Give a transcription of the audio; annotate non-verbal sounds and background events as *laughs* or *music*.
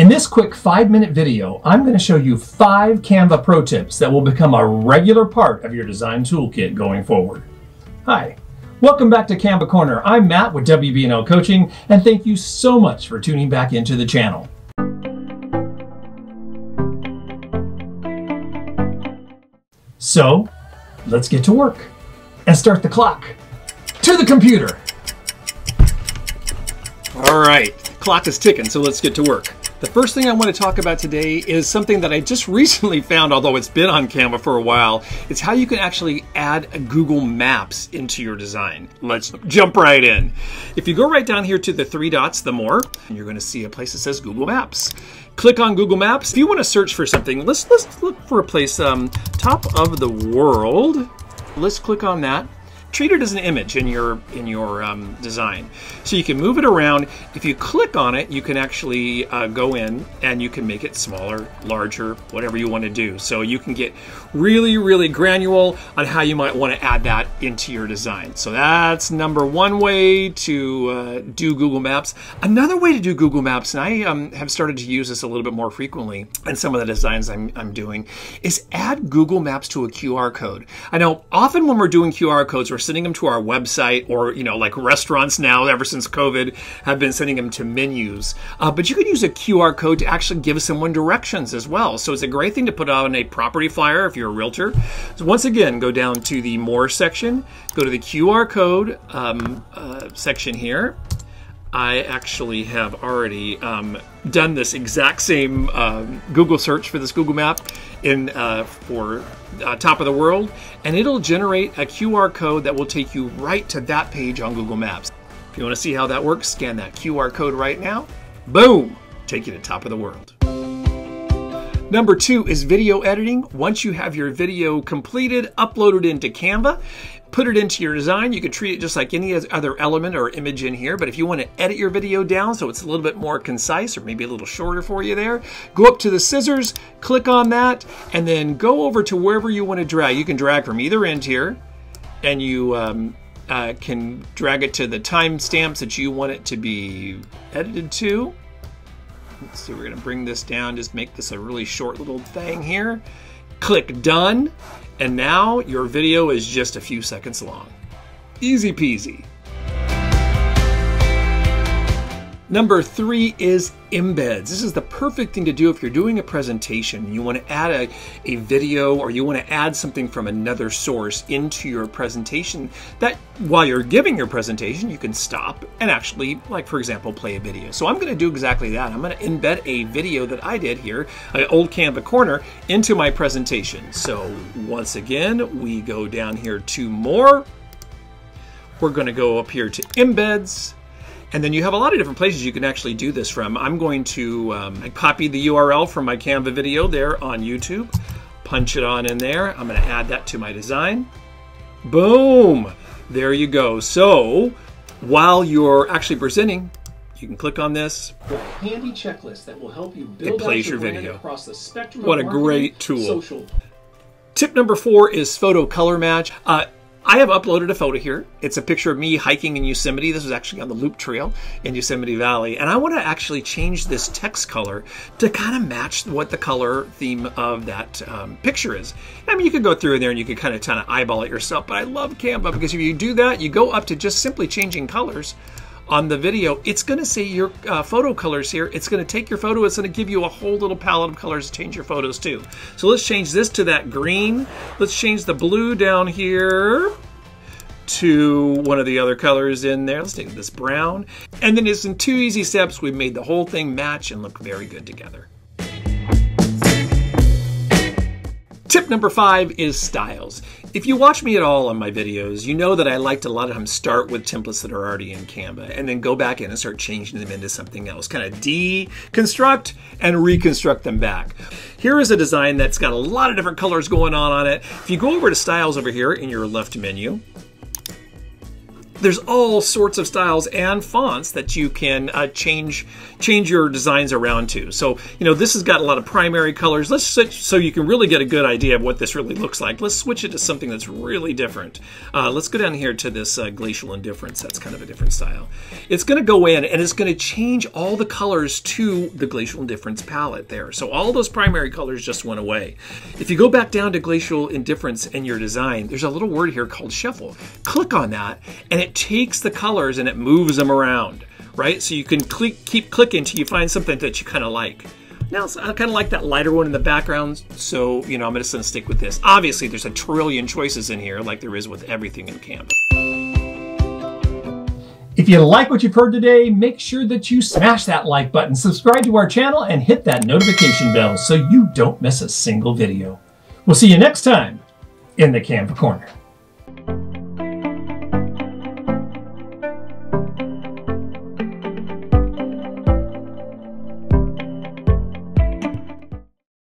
In this quick five minute video, I'm going to show you five Canva pro tips that will become a regular part of your design toolkit going forward. Hi, welcome back to Canva Corner. I'm Matt with WBNL Coaching, and thank you so much for tuning back into the channel. So, let's get to work and start the clock. To the computer! All right, clock is ticking, so let's get to work. The first thing I want to talk about today is something that I just *laughs* recently found, although it's been on Canva for a while. It's how you can actually add Google Maps into your design. Let's jump right in. If you go right down here to the three dots, the more, you're going to see a place that says Google Maps. Click on Google Maps. If you want to search for something, let's, let's look for a place, um, top of the world. Let's click on that treat it as an image in your in your um, design. So you can move it around. If you click on it, you can actually uh, go in and you can make it smaller, larger, whatever you want to do. So you can get really, really granular on how you might want to add that into your design. So that's number one way to uh, do Google Maps. Another way to do Google Maps, and I um, have started to use this a little bit more frequently in some of the designs I'm, I'm doing, is add Google Maps to a QR code. I know often when we're doing QR codes, we're sending them to our website or, you know, like restaurants now, ever since COVID, have been sending them to menus. Uh, but you could use a QR code to actually give someone directions as well. So it's a great thing to put on a property flyer if you're a realtor. So once again, go down to the More section, go to the QR code um, uh, section here. I actually have already um, done this exact same um, Google search for this Google map in uh, for uh, top of the world, and it'll generate a QR code that will take you right to that page on Google Maps. If you want to see how that works, scan that QR code right now. Boom! Take you to top of the world. Number two is video editing. Once you have your video completed, uploaded into Canva, put it into your design. You can treat it just like any other element or image in here, but if you want to edit your video down so it's a little bit more concise or maybe a little shorter for you there, go up to the scissors, click on that, and then go over to wherever you want to drag. You can drag from either end here, and you um, uh, can drag it to the timestamps that you want it to be edited to. Let's see, we're going to bring this down, just make this a really short little thing here. Click done, and now your video is just a few seconds long. Easy peasy. Number three is embeds. This is the perfect thing to do if you're doing a presentation. You want to add a, a video or you want to add something from another source into your presentation that while you're giving your presentation, you can stop and actually, like for example, play a video. So I'm going to do exactly that. I'm going to embed a video that I did here, an old Canva corner, into my presentation. So once again, we go down here to more. We're going to go up here to embeds and then you have a lot of different places you can actually do this from. I'm going to um, copy the URL from my Canva video there on YouTube, punch it on in there. I'm going to add that to my design. Boom! There you go. So while you're actually presenting, you can click on this. A handy checklist that will help you build it plays your, your video across the spectrum. What a great tool! Social. Tip number four is photo color match. Uh, I have uploaded a photo here. It's a picture of me hiking in Yosemite. This was actually on the Loop Trail in Yosemite Valley. And I want to actually change this text color to kind of match what the color theme of that um, picture is. I mean, you could go through in there and you could kind of, kind of eyeball it yourself, but I love Canva because if you do that, you go up to just simply changing colors on the video, it's going to say your uh, photo colors here. It's going to take your photo. It's going to give you a whole little palette of colors to change your photos too. So let's change this to that green. Let's change the blue down here to one of the other colors in there. Let's take this brown. And then it's in two easy steps, we've made the whole thing match and look very good together. Tip number five is styles. If you watch me at all on my videos, you know that I like to a lot of times start with templates that are already in Canva and then go back in and start changing them into something else. Kind of deconstruct and reconstruct them back. Here is a design that's got a lot of different colors going on on it. If you go over to styles over here in your left menu, there's all sorts of styles and fonts that you can uh, change change your designs around to. So, you know, this has got a lot of primary colors. Let's switch so you can really get a good idea of what this really looks like. Let's switch it to something that's really different. Uh, let's go down here to this uh, Glacial Indifference. That's kind of a different style. It's going to go in and it's going to change all the colors to the Glacial Indifference palette there. So all those primary colors just went away. If you go back down to Glacial Indifference in your design, there's a little word here called Shuffle. Click on that and it takes the colors and it moves them around right? So you can click, keep clicking till you find something that you kind of like. Now, I kind of like that lighter one in the background, so, you know, I'm just going to stick with this. Obviously, there's a trillion choices in here, like there is with everything in Canva. If you like what you've heard today, make sure that you smash that like button, subscribe to our channel, and hit that notification bell so you don't miss a single video. We'll see you next time in the Canva Corner.